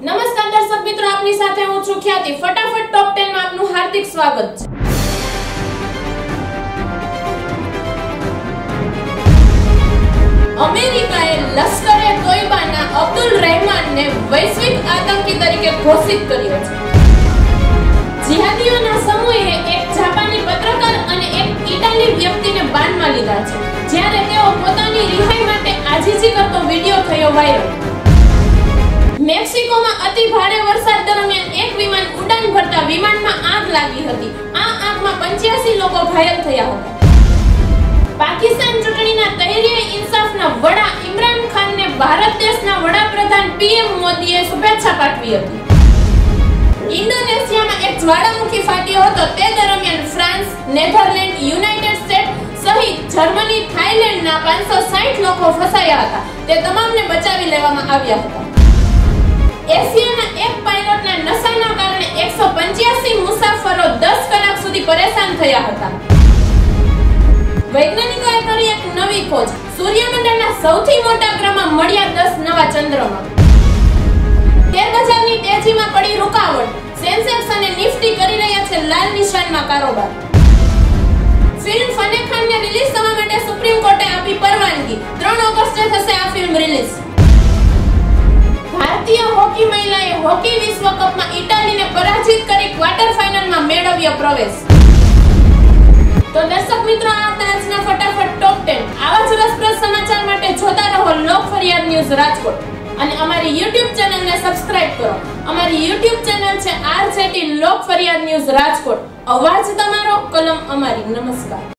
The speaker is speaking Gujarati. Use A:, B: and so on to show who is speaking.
A: દર્શક મિત્રો, આપની સાથે હું છું ખ્યાતિ. ફટાફટ ટોપ 10 માં આપનું હાર્દિક સ્વાગત છે. અમેરિકાએ લશ્કરે તોયબાના અબ્દુલ રહેમાનને વૈશ્વિક આતંકી તરીકે ઘોષિત કર્યો છે. જિહાદીઓના સમૂહે એક જાપાની પત્રકાર અને એક ઇટાલી વ્યક્તિને બાનમાં લીધા છે. જ્યારે તેઓ પોતાની રિહાઈ માટે આજીજી કરતો વિડિયો થયો વાયરલ મેક્સિકોમાં અતિ ભારે વરસાદ દરમિયાન એક વિમાન ઉડાન ભરતા વિમાનમાં આગ લાગી હતી. આ આગમાં 85 લોકો ઘાયલ થયા હતા. પાકિસ્તાન ચૂંટણીના તહેરીએ ઇન્સાફના વડા ઇમરાન ખાનને ભારત દેશના વડાપ્રધાન પીએમ મોદીએ શુભેચ્છા પાઠવી હતી. ઇન્ડોનેશિયામાં એક જ્વાળામુખી ફાટ્યો હતો. તે દરમિયાન ફ્રાન્સ, નેધરલેન્ડ, યુનાઇટેડ સ્ટેટ સહિત જર્મની, થાઇલેન્ડના 560 લોકો ફસાયા હતા. તે તમામને બચાવી લેવામાં આવ્યા હતા. એશિયાના એક પાયલોટના નશાના કારણે 185 મુસાફરો 10 કલાક સુધી પરેશાન થયા હતા. વૈજ્ઞાનિકોએ કરી એક નવી ખોજ. સૂર્યમંડળના સૌથી મોટા ગ્રહમાં મળ્યા 10 નવા ચંદ્રમાં. શેર બજારની તેજીમાં પડી રૂકાવટ. સેન્સેક્સ અને નિફ્ટી કરી રહ્યા છે લાલ નિશાનમાં કારોબાર. ફિલ્મ ફને રિલીઝ ભારતીય હોકી મહિલાએ હોકી વિશ્વ કપમાં ઇટાલીને પરાજિત કરી ક્વાર્ટર ફાઇનલમાં મેળવ્યો પ્રવેશ. તો દર્શક મિત્રો, આ આજના ફટાફટ ટોપ 10 આવા જ રસપ્રદ સમાચાર માટે જોતા રહો લોક ફરિયાદ ન્યૂઝ રાજકોટ. અને અમારી YouTube ચેનલને સબસ્ક્રાઇબ કરો. અમારી YouTube ચેનલ છે આરજેટી લોક ફરિયાદ ન્યૂઝ રાજકોટ. અવાજ તમારો, કલમ અમારી. નમસ્કાર.